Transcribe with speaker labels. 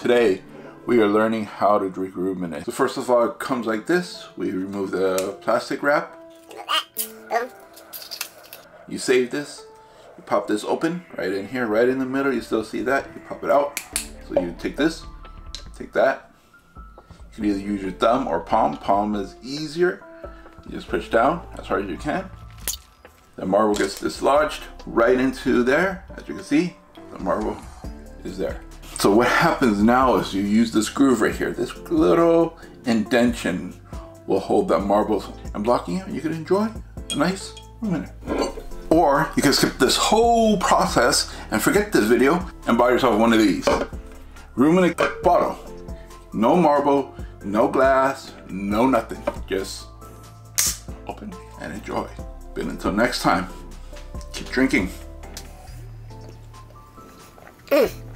Speaker 1: Today, we are learning how to drink Ramune. So first of all, it comes like this. We remove the plastic wrap. You save this. You pop this open right in here, right in the middle. You still see that. You pop it out. So you take this, take that. You can either use your thumb or palm. Palm is easier. You just push down as hard as you can. The marble gets dislodged right into there. As you can see, the marble is there. So what happens now is you use this groove right here. This little indention will hold that marble and blocking it. You can enjoy a nice Ramune. Or you can skip this whole process and forget this video and buy yourself one of these. Ramune bottle. No marble, no glass, no nothing. Just open and enjoy. But until next time, keep drinking.
Speaker 2: Mm.